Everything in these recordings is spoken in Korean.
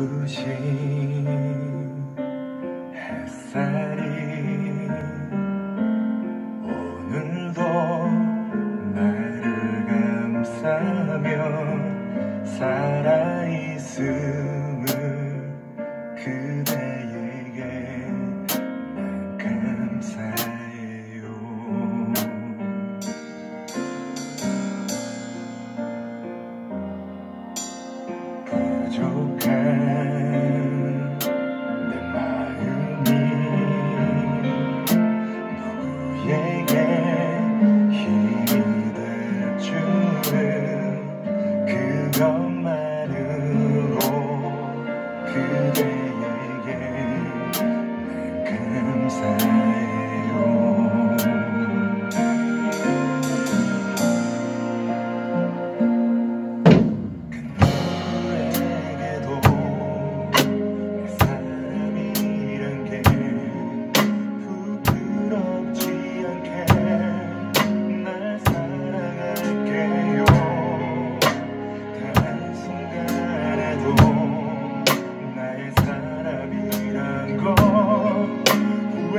눈부신 햇살이 오늘도 나를 감싸며 살아있음.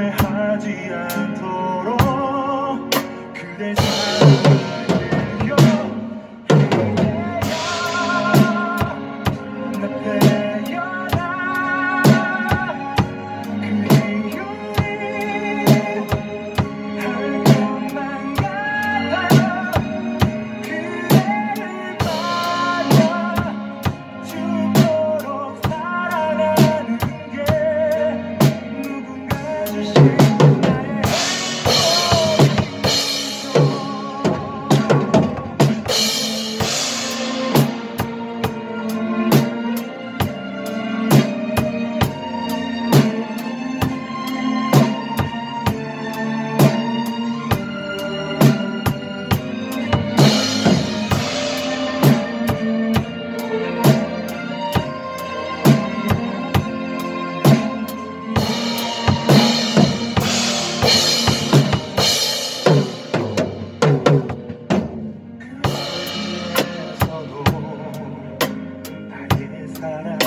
후회하지 않도록 그댈 사랑해 cara.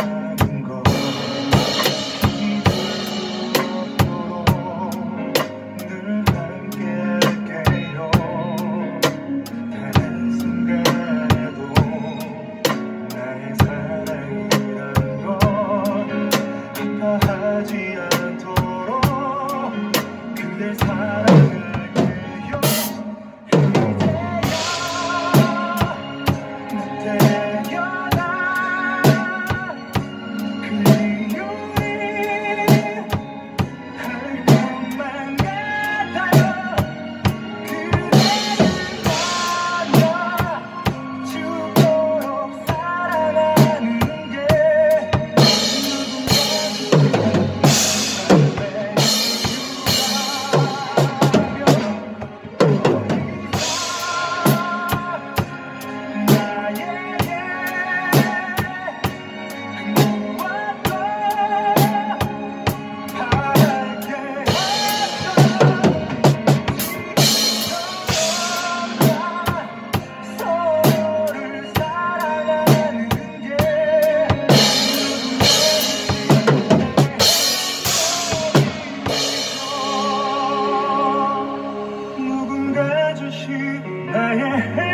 가주신 나의